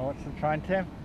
What's the train Tim?